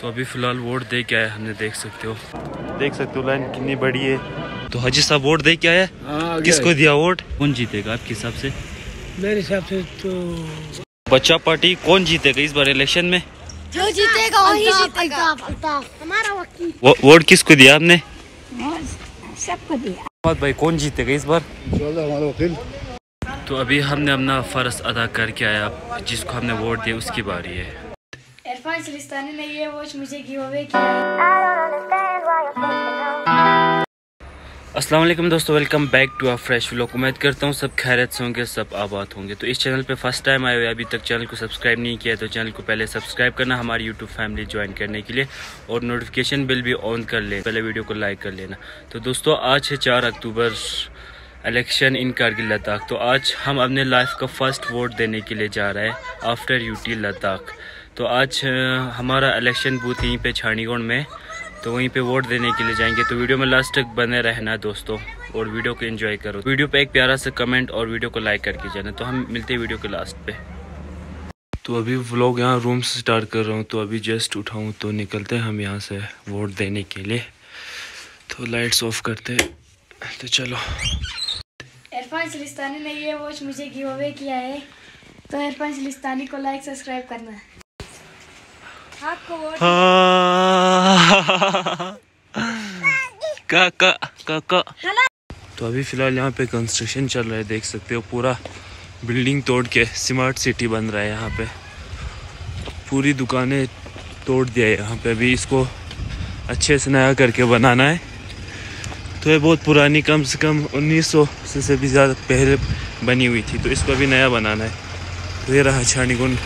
तो अभी फ़िलहाल वोट दे के आया हमने देख सकते हो। देख सकते हो लाइन कितनी बड़ी है। तो हाजी साहब वोट दे के आया हाँ, किसको दिया वोट? कौन जीतेगा आपके हिसाब से? मेरे हिसाब से तो बच्चा पार्टी कौन जीतेगा इस बार इलेक्शन में? जो जीतेगा वही जीतेगा। हमारा वो, वोट किसको दिया आपने? सबको दिया। भाई कौन जीतेगा इस बार? हमारा वकील। तो अभी हमने अपना फ़र्ज़ अदा करके आया जिसको हमने वोट दिया उसकी बारी है। इरफान सिलिस्तानी ने ये वॉच मुझे वालेकुम दोस्तों welcome back to our fresh vlog उम्मीद करता हूँ सब खैरत से होंगे, सब आबाद होंगे। तो इस चैनल पे फ़र्स्ट टाइम आए हुए अभी तक चैनल को सब्सक्राइब नहीं किया तो चैनल को पहले सब्सक्राइब करना हमारी यूट्यूब फैमिली ज्वाइन करने के लिए और नोटिफिकेशन बिल भी ऑन कर लें पहले वीडियो को लाइक कर लेना। तो दोस्तों, आज है चार अक्टूबर इलेक्शन इन कारगिल लद्दाख। तो आज हम अपने लाइफ का फ़र्स्ट वोट देने के लिए जा रहे हैं आफ्टर यूटी लद्दाख। तो आज हमारा इलेक्शन बूथ यहीं पे छानीगढ़ में तो वहीं पे वोट देने के लिए जाएँगे। तो वीडियो में लास्ट तक बने रहना दोस्तों, और वीडियो को एंजॉय करो। वीडियो पे एक प्यारा सा कमेंट और वीडियो को लाइक करके जाना। तो हम मिलते हैं वीडियो के लास्ट पे। तो अभी व्लॉग यहाँ रूम से स्टार्ट कर रहा हूँ तो अभी जस्ट उठाऊँ तो निकलते हैं हम यहाँ से वोट देने के लिए। तो लाइट्स ऑफ़ करते तो चलो। इरफान ने ये वॉच मुझे किया है तो इरफान सिलिस्तानी को लाइक सब्सक्राइब करना। है तो अभी फ़िलहाल यहाँ पे कंस्ट्रक्शन चल रहा है देख सकते हो पूरा बिल्डिंग तोड़ के स्मार्ट सिटी बन रहा है यहाँ पे। पूरी दुकानें तोड़ दिया है यहाँ पे। अभी इसको अच्छे से नया करके बनाना है। तो ये बहुत पुरानी कम से कम 1900 से, से भी ज़्यादा पहले बनी हुई थी तो इसको अभी नया बनाना है। तो ये रहा छानीगुंड।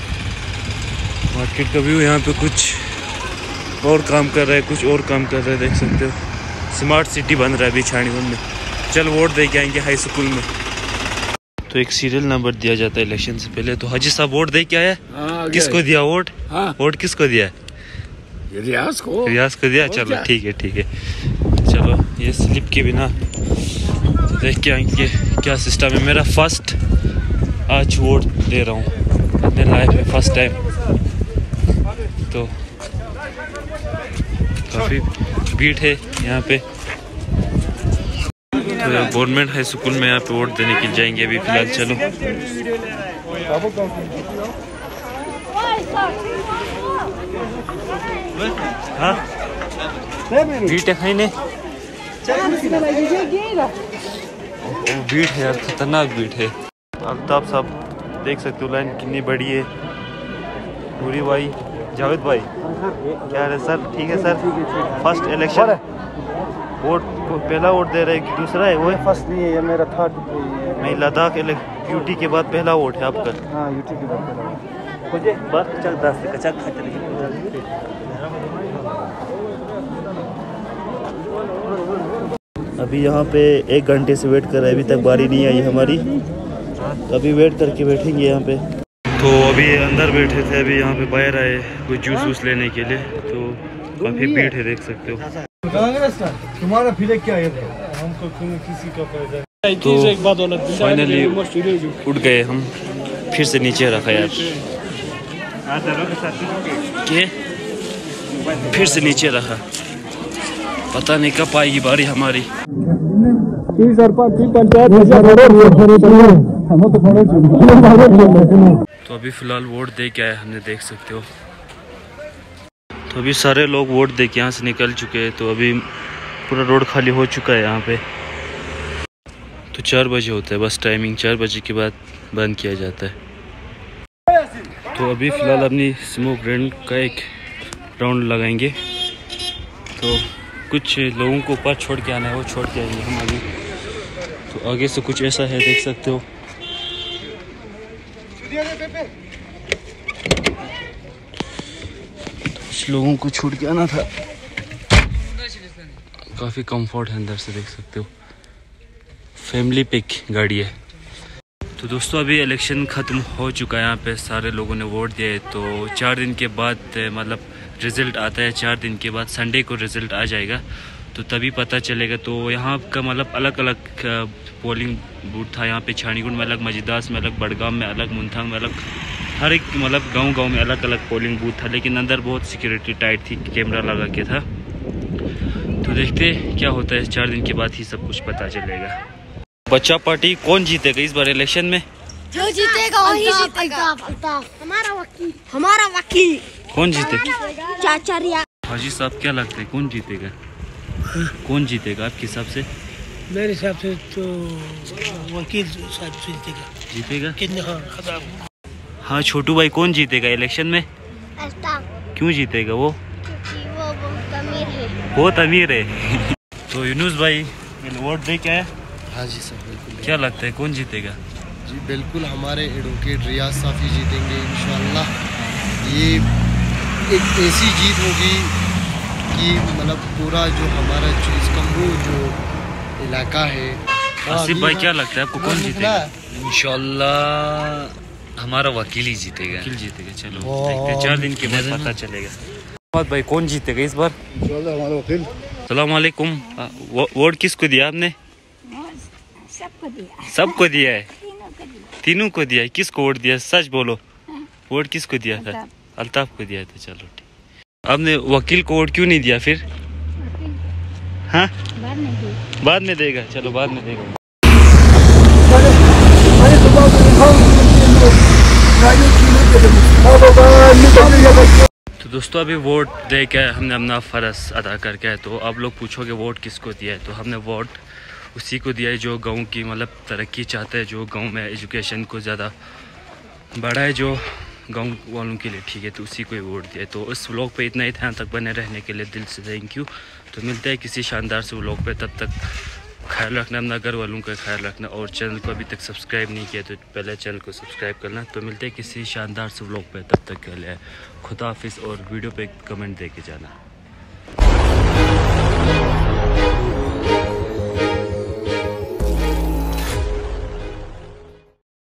मार्केट का व्यू यहाँ पे कुछ और काम कर रहा है कुछ और काम कर रहा है देख सकते हो। स्मार्ट सिटी बन रहा है अभी छानीगुंड में। चल वोट दे के आएँगे हाई स्कूल में। तो एक सीरियल नंबर दिया जाता है इलेक्शन से पहले। तो हाजी साहब वोट दे के आया? किसको दिया वोट? हाँ। वोट किसको दिया? रियाज को। रियाज को दिया? चलो ठीक है ठीक है। चलो ये स्लिप के बिना देख के आएँगे क्या सिस्टम है। मेरा फ़र्स्ट आज वोट दे रहा हूँ। अपने लाइफ में फ़र्स्ट टाइम तो काफ़ी भीड़ है यहाँ पे। तो गवर्नमेंट हाई स्कूल में यहाँ पे वोट देने के जाएँगे अभी फ़िलहाल, चलो। हाँ? भीड़ है भीड़ है यार, खतरनाक भीड़ है। अल्ताफ साहब, देख सकते हो लाइन कितनी बड़ी है। पूरी भाई जावेद भाई। क्या है सर? ठीक है सर? फ़र्स्ट इलेक्शन वोट पहला वोट दे रहे हैं कि दूसरा है? वो है? फ़र्स्ट नहीं है ये मेरा थर्ड नहीं लद्दाख यूटी के बाद पहला वोट है आपका। हाँ यूट्यूब की बात रहा मुझे बस कचक दस कचक खाते अभी यहाँ पे एक घंटे से वेट कर रहे हैं अभी तक बारी नहीं आई हमारी। तो अभी वेट करके बैठेंगे यहाँ पे। तो अभी अंदर बैठे थे अभी यहाँ पे बाहर आए कोई जूस वूस लेने के लिए। तो काफ़ी भीड़ है देख सकते हो। तुम्हारा फिर क्या है तो फाइनली उठ गए हम फिर से नीचे रखा यार। के? फिर से नीचे रखा। पता नहीं कब आएगी बारी हमारी। तो अभी फ़िलहाल वोट दे के आए, हमने देख सकते हो। तो अभी सारे लोग वोट दे के यहाँ से निकल चुके हैं तो अभी पूरा रोड खाली हो चुका है यहाँ पे। तो चार बजे होता है, बस टाइमिंग चार बजे के बाद बंद किया जाता है। तो अभी फ़िलहाल अपनी स्मोक ग्रैंड का एक राउंड लगाएँगे। तो कुछ लोगों को ऊपर छोड़ के आना है, वो छोड़ के आएँगे हम अभी तो आगे से कुछ ऐसा है, देख सकते हो। कुछ लोगों को छूट के आना था। काफ़ी कंफर्ट है अंदर से देख सकते हो। फैमिली पिक गाड़ी है। तो दोस्तों अभी इलेक्शन ख़त्म हो चुका है। यहाँ पे सारे लोगों ने वोट दिया है। तो चार दिन के बाद मतलब रिज़ल्ट आता है। चार दिन के बाद संडे को रिज़ल्ट आ जाएगा। तो तभी पता चलेगा। तो यहाँ का मतलब अलग अलग पोलिंग बूथ था। यहाँ पे छानीगुंड में अलग मजिदास में अलग बड़गाम में अलग मुंथांग में अलग हर एक मतलब गाँव गाँव में अलग अलग पोलिंग बूथ था। लेकिन अंदर बहुत सिक्योरिटी टाइट थी कैमरा लगा के था। तो देखते क्या होता है। चार दिन के बाद ही सब कुछ पता चलेगा। बच्चा पार्टी कौन जीतेगा इस बार इलेक्शन में? जो जीतेगा वही जीतेगा। हमारा वकील। हमारा वकील। कौन जीतेगा चाचा रिया। हाजी साहब क्या लगता है? कौन जीतेगा? कौन जीतेगा आपके हिसाब से? मेरे हिसाब से तो वकील साहब जीतेगा। जीतेगा? कितने? हाँ हाँ छोटू भाई कौन जीतेगा इलेक्शन में? क्यों जीतेगा वो? वो बहुत अमीर है। बहुत अमीर है। तो यूनुस भाई वोट दे क्या है? हाँ जी सर बिल्कुल क्या लगता है कौन जीतेगा? जी बिल्कुल हमारे एडवोकेट रियाज साफ़ी जीतेंगे इन ये एक ऐसी जीत होगी कि मतलब पूरा जो हमारा चीज़ कम्बू जो इलाका है। आसिफ भाई क्या लगता है आपको कौन जीतेगा? इंशाल्लाह हमारा वकील ही जीतेगा। वकील जीतेगा चलो देखते चार दिन के बाद पता चलेगा। मोहम्मद भाई कौन जीतेगा इस बार? इंशाल्लाह हमारा वकील। सलाम वालेकुम वोट किसको दिया आपने? सबको दिया। सबको दिया है? तीनों को दिया। तीनों को है? किसको वोट दिया? सच बोलो। वोट किसको दिया था? अल्ताफ को दिया था चलो आपने वकील को वोट क्यों नहीं दिया फिर? हाँ? बाद में बाद में देगा, चलो बाद में देगा। तो दोस्तों, अभी वोट दे के हमने अपना फ़र्ज़ अदा करके है तो आप लोग पूछोगे वोट किसको दिया है? तो हमने वोट उसी को दिया है जो गाँव की मतलब तरक्की चाहते हैं, जो गाँव में एजुकेशन को ज़्यादा बढ़ाए, जो गाँव वालों के लिए ठीक है तो उसी को ही वोट दिया तो उस व्लॉग पे इतना ही ध्यान तक बने रहने के लिए दिल से थैंक यू तो मिलते हैं किसी शानदार से व्लॉग पे, तब तक ख्याल रखना, अपना घर वालों का ख्याल रखना और चैनल को अभी तक सब्सक्राइब नहीं किया तो पहले चैनल को सब्सक्राइब करना। तो मिलते हैं किसी शानदार से व्लॉग पर तब तक के लिए खुदा हाफिज़ और वीडियो पे कमेंट दे के जाना।